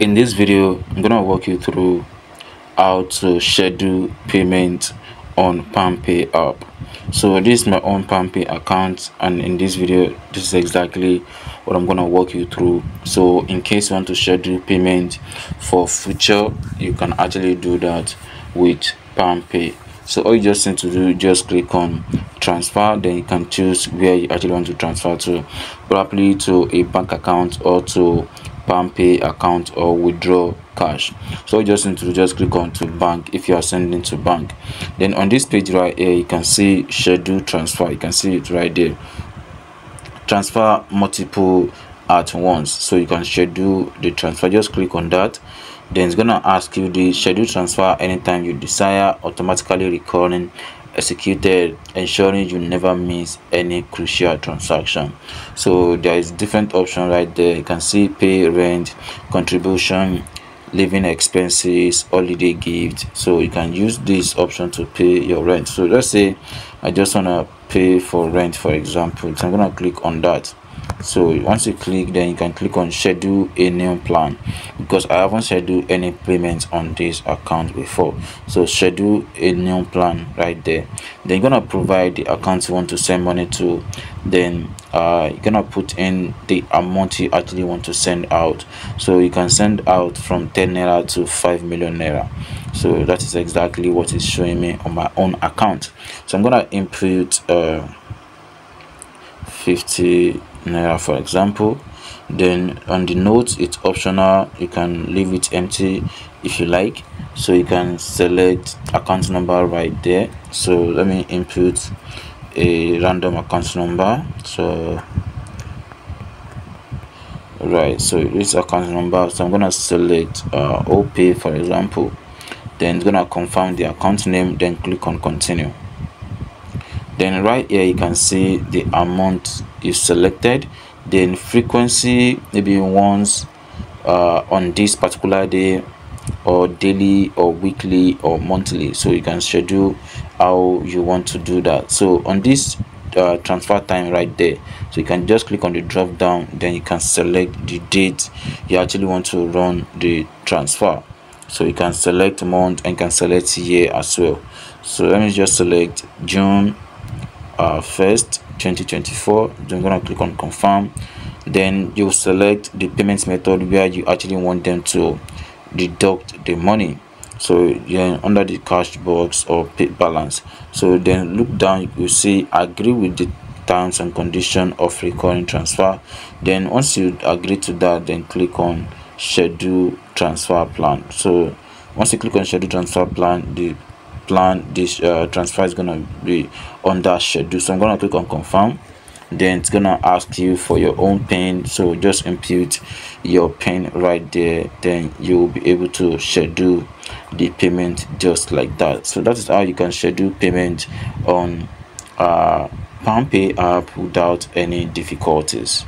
in this video i'm gonna walk you through how to schedule payment on palmpay app. So this is my own palmpay account and in this video this is exactly what i'm gonna walk you through. So in case you want to schedule payment for future you can actually do that with palmpay. So all you just need to do just click on transfer then you can choose where you actually want to transfer to. Probably to a bank account or to palmpay account or withdraw cash. So you just need to just click on to bank if you are sending to bank. Then on this page right here you can see schedule transfer. You can see it right there. Transfer multiple at once. So you can schedule the transfer. Just click on that. Then it's gonna ask you the schedule transfer anytime you desire automatically recording executed ensuring you never miss any crucial transaction. So there is different option right? There you can see pay rent contribution living expenses holiday gift. So you can use this option to pay your rent. So let's say i just want to pay for rent for example. So i'm gonna click on that so once you click then you can click on schedule a new plan. Because i haven't scheduled any payments on this account before. So schedule a new plan right there. Then you're gonna provide the account you want to send money to. Then uh, you're gonna put in the amount you actually want to send out. So you can send out from 10 naira to 5 million naira. So that is exactly what is showing me on my own account. So i'm gonna input uh 50 naira for example. Then on the notes it's optional. You can leave it empty if you like. So you can select account number right there. So let me input a random account number. So right so this account number so i'm gonna select uh op for example. Then it's gonna confirm the account name then click on continue then right here you can see the amount is selected. Then frequency maybe once uh, on this particular day or daily or weekly or monthly. So you can schedule how you want to do that. So on this uh, transfer time right there so you can just click on the drop down then you can select the date you actually want to run the transfer. So you can select month and can select year as well. So let me just select june uh, 1st 2024 then gonna click on confirm. Then you select the payment method where you actually want them to deduct the money. So yeah under the cash box or pay balance. So then look down you see agree with the terms and condition of recurring transfer. Then once you agree to that then click on schedule transfer plan. So once you click on schedule transfer plan the plan this uh, transfer is gonna be on that schedule. So i'm gonna click on confirm. Then it's gonna ask you for your own pin. So just input your pin right there. Then you will be able to schedule the payment just like that. So that is how you can schedule payment on uh palmpay app without any difficulties